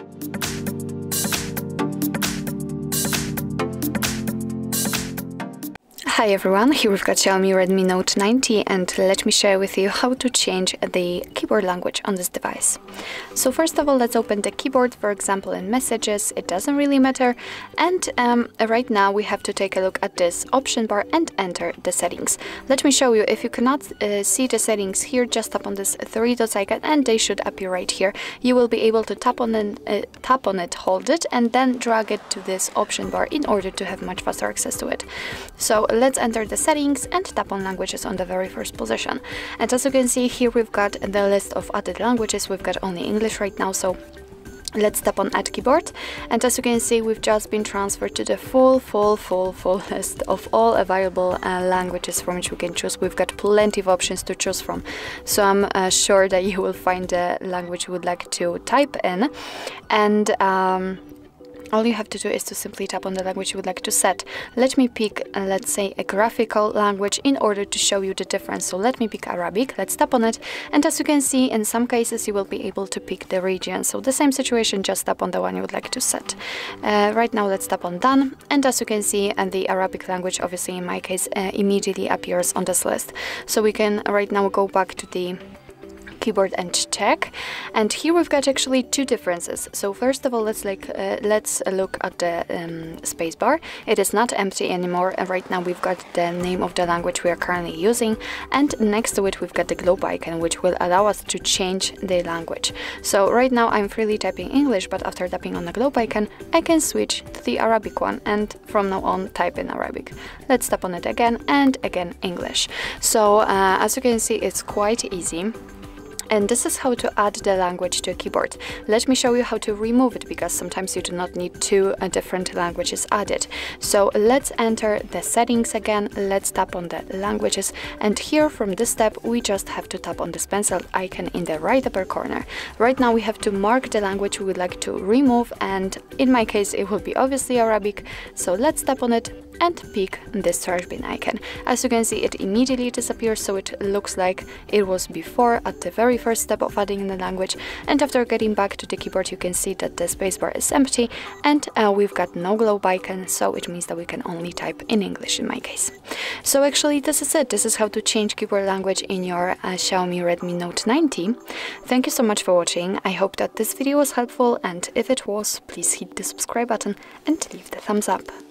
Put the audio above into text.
Thank you Hi everyone, here we've got Xiaomi Redmi Note 9T and let me share with you how to change the keyboard language on this device. So first of all, let's open the keyboard, for example in messages, it doesn't really matter. And um, right now we have to take a look at this option bar and enter the settings. Let me show you, if you cannot uh, see the settings here, just tap on this three dots icon and they should appear right here. You will be able to tap on it, uh, tap on it, hold it and then drag it to this option bar in order to have much faster access to it. So let's enter the settings and tap on languages on the very first position. And as you can see here we've got the list of added languages, we've got only English right now, so Let's tap on add keyboard and as you can see we've just been transferred to the full full full full list of all available uh, languages from which we can choose. We've got plenty of options to choose from so I'm uh, sure that you will find the language you would like to type in and um, all you have to do is to simply tap on the language you would like to set. Let me pick, uh, let's say, a graphical language in order to show you the difference. So let me pick Arabic, let's tap on it, and as you can see, in some cases you will be able to pick the region. So the same situation, just tap on the one you would like to set. Uh, right now let's tap on done, and as you can see, and the Arabic language, obviously in my case, uh, immediately appears on this list. So we can right now go back to the keyboard and check. And here we've got actually two differences. So first of all let's like uh, let's look at the um, spacebar it is not empty anymore and right now we've got the name of the language we are currently using. And next to it we've got the globe icon which will allow us to change the language. So right now I'm freely typing English but after tapping on the globe icon I can switch to the Arabic one and from now on type in Arabic. Let's tap on it again and again English. So uh, as you can see it's quite easy and this is how to add the language to a keyboard. Let me show you how to remove it because sometimes you do not need two uh, different languages added. So let's enter the settings again, let's tap on the languages and here from this step we just have to tap on this pencil icon in the right upper corner. Right now we have to mark the language we would like to remove and in my case it will be obviously Arabic so let's tap on it and pick this trash bin icon. As you can see it immediately disappears so it looks like it was before at the very first step of adding in the language and after getting back to the keyboard you can see that the spacebar is empty and uh, we've got no globe icon so it means that we can only type in English in my case. So actually this is it, this is how to change keyboard language in your uh, Xiaomi Redmi Note 9T. Thank you so much for watching, I hope that this video was helpful and if it was please hit the subscribe button and leave the thumbs up.